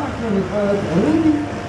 This is